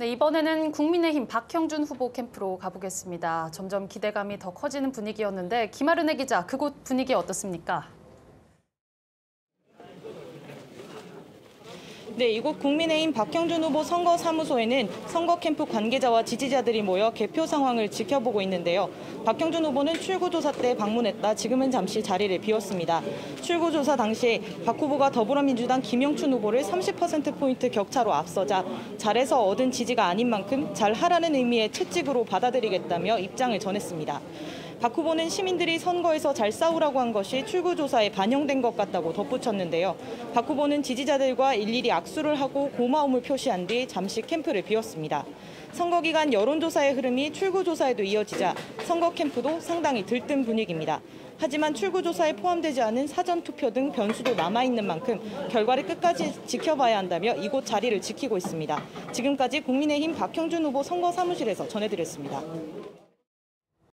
네, 이번에는 국민의힘 박형준 후보 캠프로 가보겠습니다. 점점 기대감이 더 커지는 분위기였는데 김아른의 기자, 그곳 분위기 어떻습니까? 네, 이곳 국민의힘 박형준 후보 선거 사무소에는 선거 캠프 관계자와 지지자들이 모여 개표 상황을 지켜보고 있는데요. 박형준 후보는 출구조사 때 방문했다 지금은 잠시 자리를 비웠습니다. 출구조사 당시 박 후보가 더불어민주당 김영춘 후보를 30%포인트 격차로 앞서자 잘해서 얻은 지지가 아닌 만큼 잘하라는 의미의 채찍으로 받아들이겠다며 입장을 전했습니다. 박 후보는 시민들이 선거에서 잘 싸우라고 한 것이 출구조사에 반영된 것 같다고 덧붙였는데요. 박 후보는 지지자들과 일일이 악수를 하고 고마움을 표시한 뒤 잠시 캠프를 비웠습니다. 선거 기간 여론조사의 흐름이 출구조사에도 이어지자 선거 캠프도 상당히 들뜬 분위기입니다. 하지만 출구조사에 포함되지 않은 사전투표 등 변수도 남아있는 만큼 결과를 끝까지 지켜봐야 한다며 이곳 자리를 지키고 있습니다. 지금까지 국민의힘 박형준 후보 선거 사무실에서 전해드렸습니다.